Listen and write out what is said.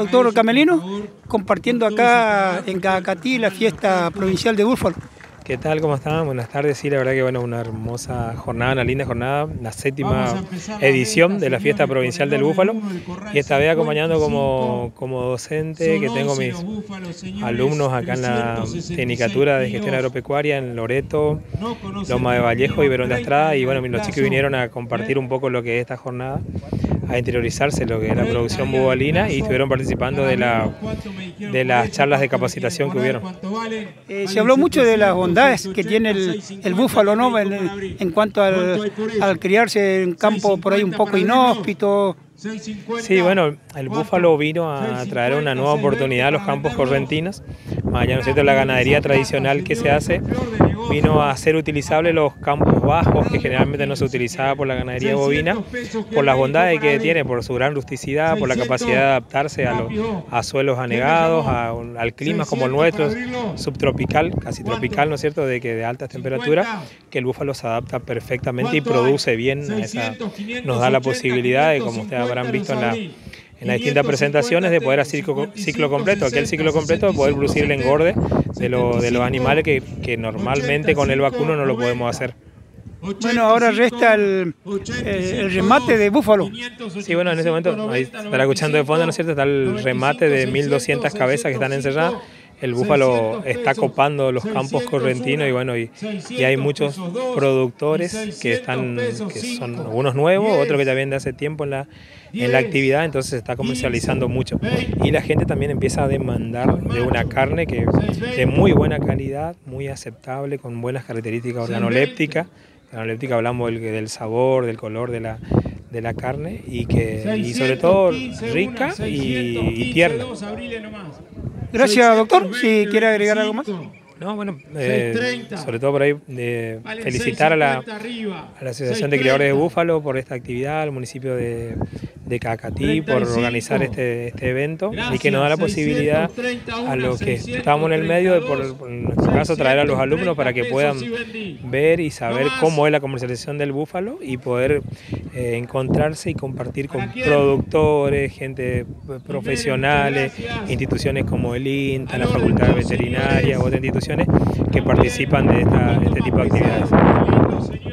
Doctor Camelino, compartiendo acá en Cacatí la fiesta provincial de Búfalo. ¿Qué tal? ¿Cómo están? Buenas tardes. Sí, la verdad que bueno, una hermosa jornada, una linda jornada, la séptima edición de la fiesta provincial del Búfalo. Y esta vez acompañando como, como docente, que tengo mis alumnos acá en la Tecnicatura de Gestión Agropecuaria en Loreto, Loma de Vallejo y Verón de Estrada. Y bueno, los chicos vinieron a compartir un poco lo que es esta jornada a interiorizarse lo que es la producción bubalina y estuvieron participando de, la, de las charlas de capacitación que hubieron. Eh, se habló mucho de las bondades que tiene el, búfalo ¿no? en, cuanto al, al, criarse en campo por ahí un poco inhóspito, Sí, bueno, el búfalo vino a traer una nueva oportunidad a los campos correntinos, más allá ¿no de la ganadería tradicional que se hace, vino a ser utilizable los campos bajos que generalmente no se utilizaba por la ganadería bovina, por las bondades que tiene, por su gran rusticidad, por la capacidad de adaptarse a, los, a suelos anegados, al clima como el nuestro, subtropical, casi tropical, ¿no es cierto?, de que de altas temperaturas, que el búfalo se adapta perfectamente y produce bien, esa, nos da la posibilidad de, como usted habrán visto en, la, en las distintas presentaciones, de poder hacer ciclo, ciclo completo, aquel ciclo completo, de poder producir el engorde de, lo, de los animales que, que normalmente con el vacuno no lo podemos hacer. Bueno, ahora resta el, el, remate de búfalo. Sí, bueno, en este momento, ahí estará escuchando de fondo, ¿no es cierto? Está el remate de 1200 cabezas que están encerradas el búfalo está copando los campos correntinos y bueno, y, y, hay muchos productores que están, que son algunos nuevos, otros que ya vienen de hace tiempo en la, en la actividad, entonces se está comercializando mucho. Y la gente también empieza a demandar de una carne que de muy buena calidad, muy aceptable, con buenas características organolépticas. Organoléptica hablamos del, del sabor, del color de la, de la carne y que y sobre todo rica y, y tierna. Gracias, doctor. Si quiere agregar algo más. No, bueno, eh, sobre todo por ahí de felicitar a la, a la Asociación de Criadores de Búfalo por esta actividad, al municipio de, de Cacatí por organizar este, este evento y que nos da la posibilidad a los que estamos en el medio de, por, en nuestro caso, traer a los alumnos para que puedan ver y saber cómo es la comercialización del búfalo y poder eh, encontrarse y compartir con productores, gente profesionales, instituciones como el INTA, la Facultad Veterinaria, otras instituciones que participan de, esta, de este tipo de actividades.